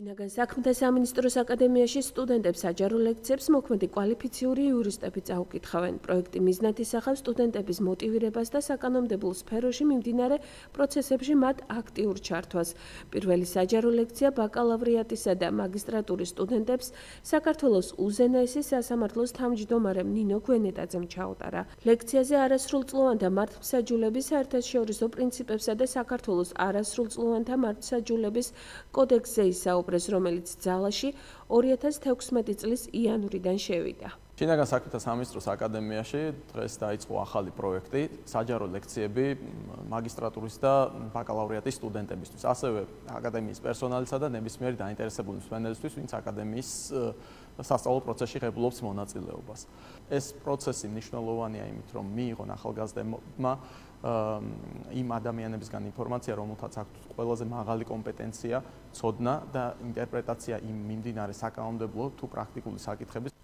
შინაგან საქმეთა სამინისტროს აკადემიაში სტუდენტებს საჯარო ლექციებს მოქმედი კვალიფიციური იურისტები წაუკითხავენ. პროექტი მიზნად ისახავს სტუდენტების მოტივირებას და საკანონმდებლო სფეროში მიმდინარე პროცესებში მათ აქტიურ ჩართვას. პირველი საჯარო ლექცია ბაკალავრიატისა და მაგისტრატურის სტუდენტებს საქართველოს უზენაესი სასამართლოს თავმჯდომარე ნინო გვენეტაძემ ჩაუტარა. ლექციაზე არასრულწლოვანთა მართლმსაჯულების საერთაშორისო პრინციპებსა და საქართველოს არასრულწლოვანთა მართლმსაჯულების კოდექსზე ისაუბრა. საუბრეს, რომელიც ძალაში 2016 წლის იანვრიდან შევიდა. შინაგან საქმეთა სამინისტროს აკადემიაში დღეს დაიწყო ახალი პროექტი საჯარო ლექციები მაგისტრატურის და ბაკალავრიატის სტუდენტებისთვის, ასევე აკადემიის პერსონალისა და ნებისმიერი დაინტერესებული მსმენელისთვის, ვინც აკადემიის სასწავლო პროცესში ღებულობს მონაწილეობას. ეს პროცესი მნიშვნელოვანია იმით, რომ მიიღონ ახალგაზრდებმა იმ ადამიანებისგან ინფორმაცია, რომელთაც აქვს ყველაზე მაღალი კომპეტენცია, ცოდნა და ინტერპრეტაცია იმ მიმდინარე საკანონმდებლო თუ პრაქტიკული საკითხების